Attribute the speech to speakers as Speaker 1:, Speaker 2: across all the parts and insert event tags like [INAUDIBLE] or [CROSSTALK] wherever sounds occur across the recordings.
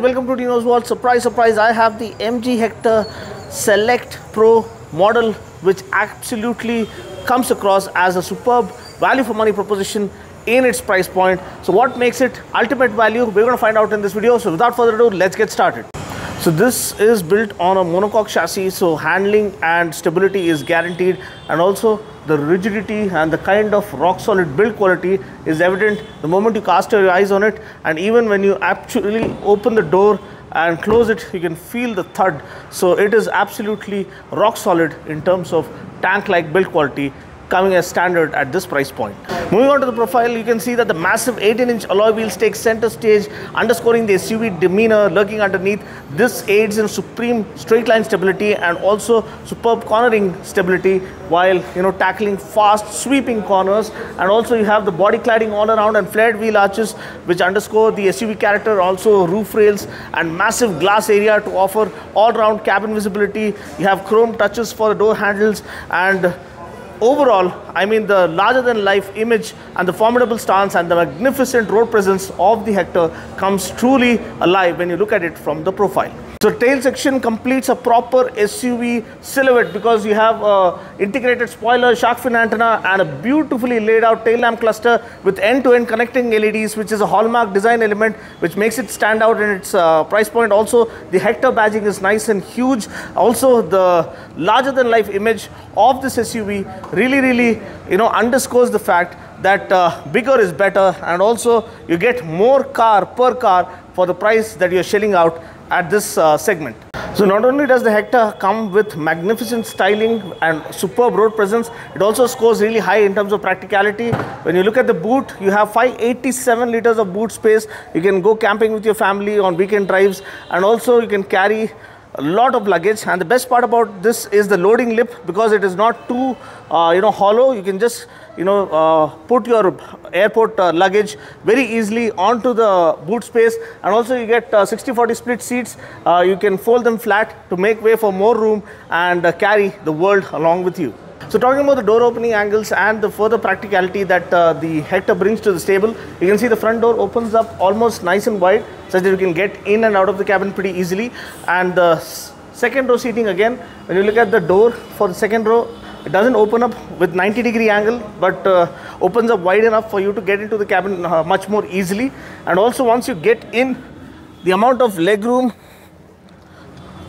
Speaker 1: Welcome to Dino's Vault. Surprise, surprise! I have the MG Hector Select Pro model, which absolutely comes across as a superb value for money proposition in its price point. So, what makes it ultimate value? We're going to find out in this video. So, without further ado, let's get started. So this is built on a monocoque chassis, so handling and stability is guaranteed and also the rigidity and the kind of rock solid build quality is evident the moment you cast your eyes on it. And even when you actually open the door and close it you can feel the thud. So it is absolutely rock solid in terms of tank like build quality coming as standard at this price point. Moving on to the profile, you can see that the massive 18-inch alloy wheels take center stage, underscoring the SUV demeanor lurking underneath. This aids in supreme straight line stability and also superb cornering stability while you know tackling fast sweeping corners. And also you have the body cladding all around and flared wheel arches which underscore the SUV character, also roof rails and massive glass area to offer all-round cabin visibility. You have chrome touches for the door handles and overall, I mean the larger than life image and the formidable stance and the magnificent road presence of the Hector comes truly alive when you look at it from the profile. So tail section completes a proper SUV silhouette because you have a integrated spoiler, shark fin antenna and a beautifully laid out tail lamp cluster with end-to-end -end connecting LEDs which is a hallmark design element which makes it stand out in its uh, price point. Also the Hector badging is nice and huge. Also the larger than life image of this SUV really really you know underscores the fact that uh, bigger is better and also you get more car per car for the price that you're shelling out at this uh, segment. So not only does the Hector come with magnificent styling and superb road presence, it also scores really high in terms of practicality. When you look at the boot, you have 587 liters of boot space. You can go camping with your family on weekend drives and also you can carry a lot of luggage. And the best part about this is the loading lip because it is not too uh, you know hollow. You can just you know uh, put your airport uh, luggage very easily onto the boot space. And also you get 60 40 split seats. Uh, you can fold them flat to make way for more room and uh, carry the world along with you so talking about the door opening angles and the further practicality that uh, the Hector brings to the stable, you can see the front door opens up almost nice and wide such that you can get in and out of the cabin pretty easily. And the second row seating again, when you look at the door for the second row, it doesn't open up with 90 degree angle but uh, opens up wide enough for you to get into the cabin uh, much more easily. And also once you get in, the amount of leg room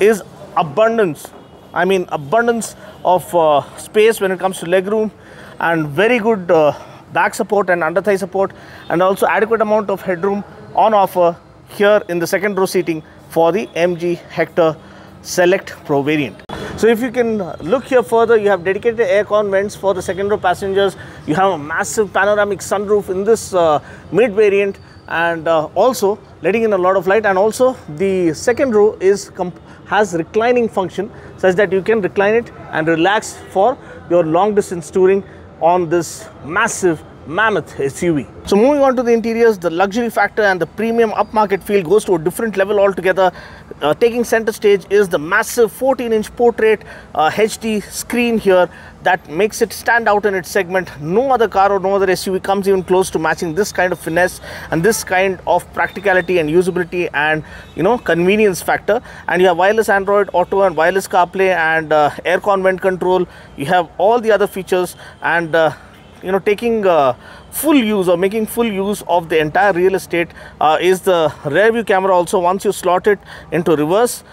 Speaker 1: is abundance I mean abundance of uh, space when it comes to legroom and very good uh, back support and under thigh support and also adequate amount of headroom on offer here in the second row seating for the MG Hector Select Pro variant. So if you can look here further, you have dedicated aircon vents for the second row passengers. You have a massive panoramic sunroof in this uh, mid variant and uh, also letting in a lot of light. And also the second row is has reclining function such that you can recline it and relax for your long distance touring on this massive mammoth SUV. So moving on to the interiors, the luxury factor and the premium upmarket feel goes to a different level altogether. Uh, taking center stage is the massive 14-inch portrait uh, HD screen here that makes it stand out in its segment. No other car or no other SUV comes even close to matching this kind of finesse and this kind of practicality and usability and you know convenience factor. And you have wireless Android Auto and wireless CarPlay and uh, aircon vent control. You have all the other features and uh, you know taking uh, full use or making full use of the entire real estate uh, is the rear view camera also. Once you slot it into reverse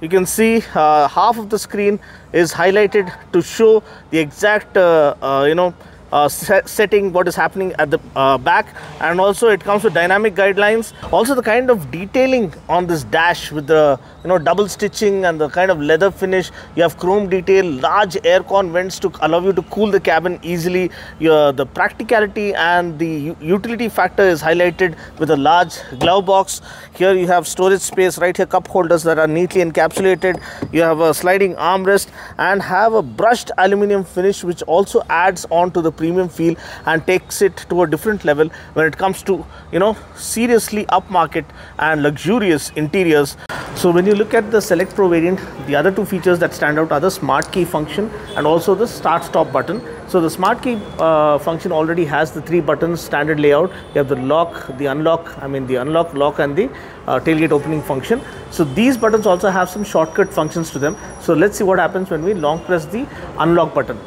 Speaker 1: you can see uh, half of the screen is highlighted to show the exact uh, uh, you know uh, set setting what is happening at the uh, back. And also it comes with dynamic guidelines. Also the kind of detailing on this dash with the you know double stitching and the kind of leather finish. You have chrome detail large aircon vents to allow you to cool the cabin easily. Your, the practicality and the utility factor is highlighted with a large glove box. Here you have storage space right here cup holders that are neatly encapsulated. You have a sliding armrest and have a brushed aluminum finish which also adds on to the premium feel and takes it to a different level when it comes to you know seriously upmarket and luxurious interiors. So when you look at the select pro variant the other two features that stand out are the smart key function and also the start stop button. So the smart key uh, function already has the three buttons standard layout. You have the lock the unlock i mean the unlock lock and the uh, tailgate opening function. So these buttons also have some shortcut functions to them. So let's see what happens when we long press the unlock button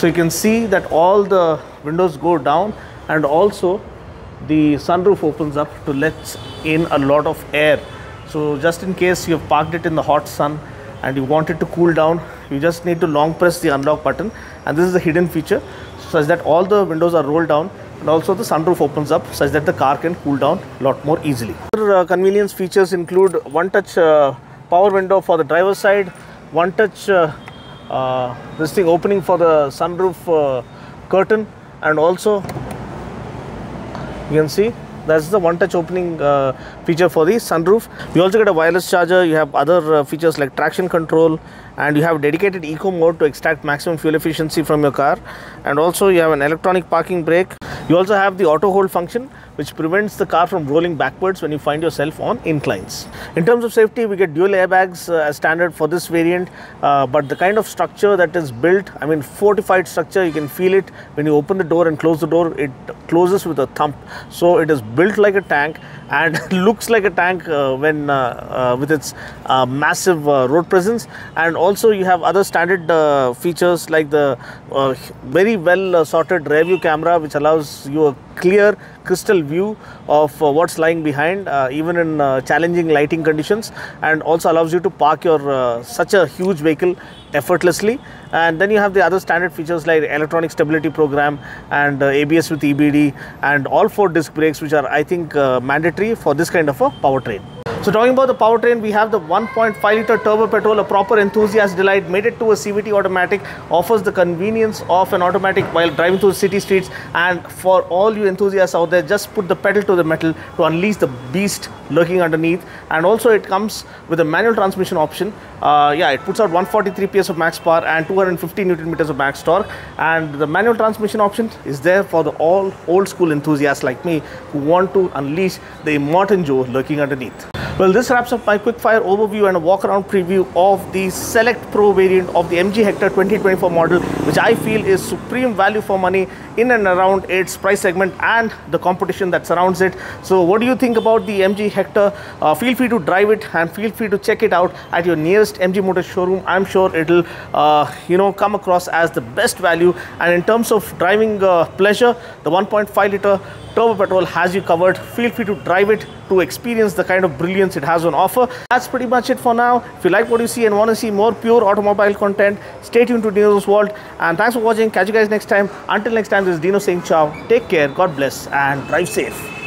Speaker 1: so you can see that all the windows go down and also the sunroof opens up to let in a lot of air so just in case you have parked it in the hot sun and you want it to cool down you just need to long press the unlock button and this is a hidden feature such that all the windows are rolled down and also the sunroof opens up such that the car can cool down a lot more easily. Other uh, convenience features include one touch uh, power window for the driver's side, one touch uh, this thing opening for the sunroof uh, curtain and also you can see that's the one touch opening uh, feature for the sunroof. You also get a wireless charger you have other uh, features like traction control and you have dedicated eco mode to extract maximum fuel efficiency from your car. And also you have an electronic parking brake. You also have the auto hold function which prevents the car from rolling backwards when you find yourself on inclines. In terms of safety, we get dual airbags uh, as standard for this variant, uh, but the kind of structure that is built, I mean fortified structure, you can feel it when you open the door and close the door, it closes with a thump. So it is built like a tank and [LAUGHS] looks like a tank uh, when uh, uh, with its uh, massive road presence and also you have other standard features like the very well sorted rear view camera which allows you a clear crystal view of uh, what's lying behind uh, even in uh, challenging lighting conditions and also allows you to park your such a huge vehicle effortlessly and then you have the other standard features like electronic stability program and uh, ABS with EBD and all four disc brakes which are I think uh, mandatory for this kind of a powertrain. So talking about the powertrain, we have the 1.5 liter turbo petrol, a proper enthusiast delight, made it to a CVT automatic, offers the convenience of an automatic while driving through city streets. And for all you enthusiasts out there, just put the pedal to the metal to unleash the beast lurking underneath. And also it comes with a manual transmission option. Uh, yeah, it puts out 143 PS of max power and 250 Newton meters of max torque. And the manual transmission option is there for the all old school enthusiasts like me who want to unleash the Immortan Joe lurking underneath. Well, this wraps up my quick fire overview and a walk around preview of the Select Pro variant of the MG Hector 2024 model, which I feel is supreme value for money in and around its price segment and the competition that surrounds it. So what do you think about the MG Hector? Uh, feel free to drive it and feel free to check it out at your nearest MG Motor showroom. I'm sure it'll, uh, you know, come across as the best value. And in terms of driving uh, pleasure, the 1.5 liter Turbo Petrol has you covered. Feel free to drive it to experience the kind of brilliance it has on offer. That's pretty much it for now. If you like what you see and want to see more pure automobile content, stay tuned to Dino's Vault. And thanks for watching. Catch you guys next time. Until next time, this is Dino saying ciao. Take care, God bless, and drive safe.